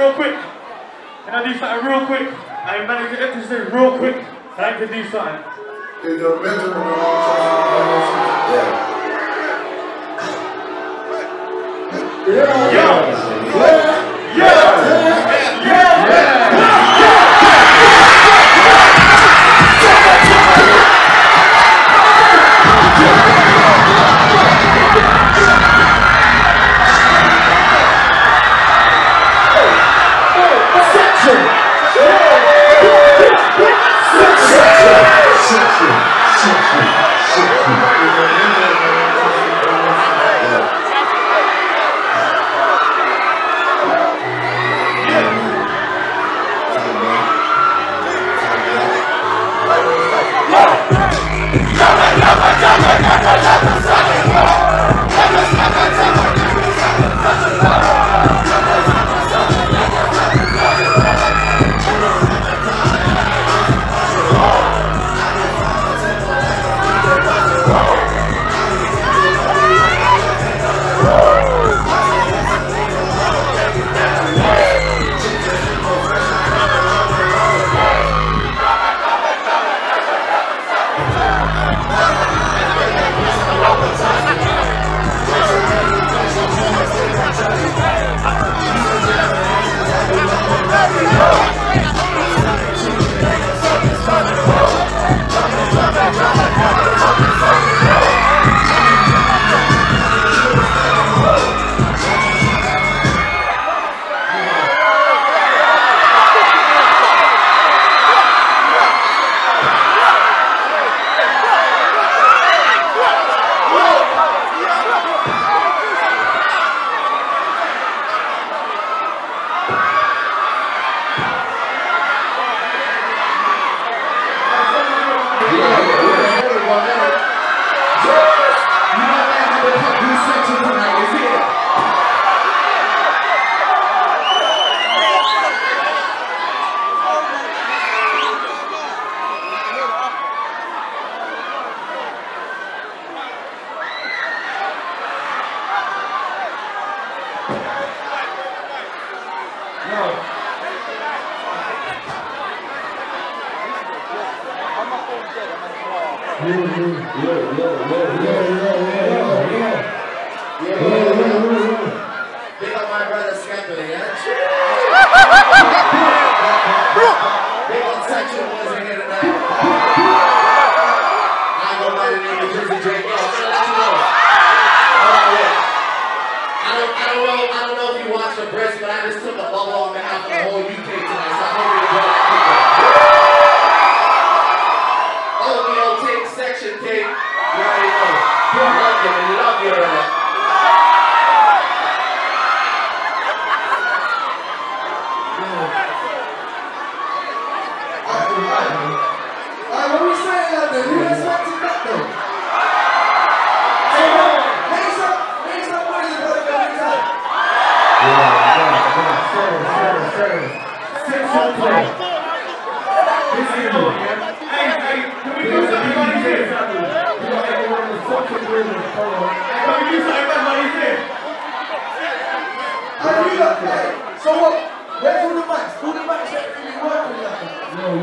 real quick? Can I do something real quick? I managed to empty this real quick. And I can do something. In the middle Yeah. Big.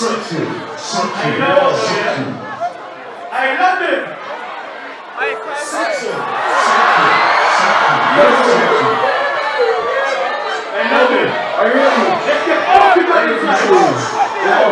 Suck you. Suck I love it. I love it. Let's get all people in the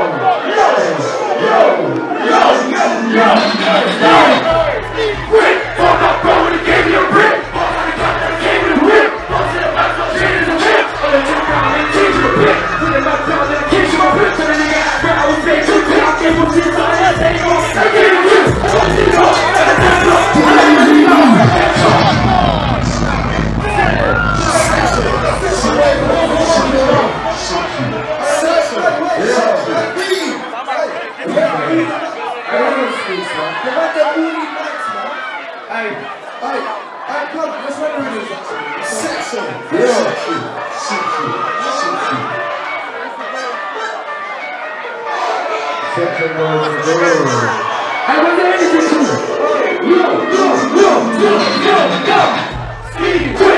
actually. Section. Yeah. Section. Section. Section goes to the door. Hey, what's the energy to it? Yo, yo, yo, yo, yo, yo. Speedy,